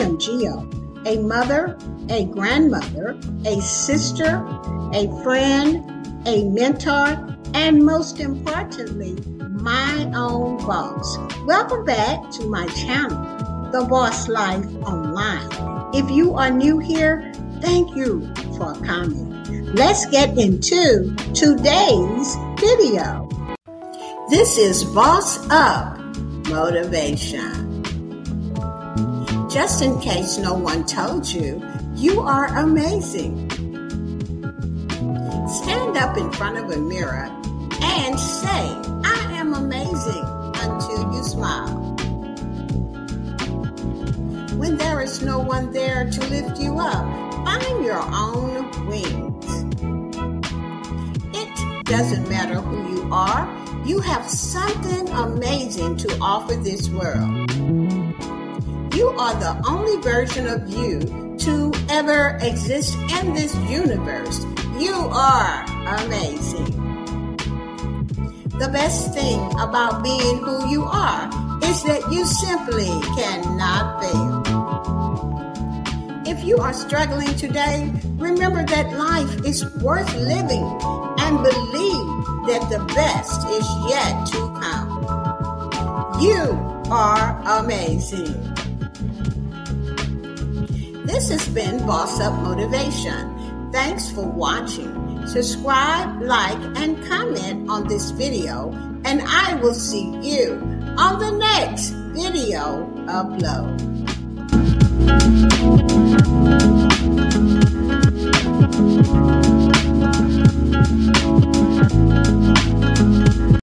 am Geo, a mother, a grandmother, a sister, a friend, a mentor, and most importantly, my own boss. Welcome back to my channel, The Boss Life Online. If you are new here, thank you for coming. Let's get into today's video. This is Boss Up Motivation. Just in case no one told you, you are amazing. Stand up in front of a mirror and say, I am amazing until you smile. When there is no one there to lift you up, find your own wings. It doesn't matter who you are, you have something amazing to offer this world. You are the only version of you to ever exist in this universe. You are amazing. The best thing about being who you are is that you simply cannot fail. If you are struggling today, remember that life is worth living and believe that the best is yet to come. You are amazing. This has been Boss Up Motivation. Thanks for watching. Subscribe, like, and comment on this video, and I will see you on the next video upload.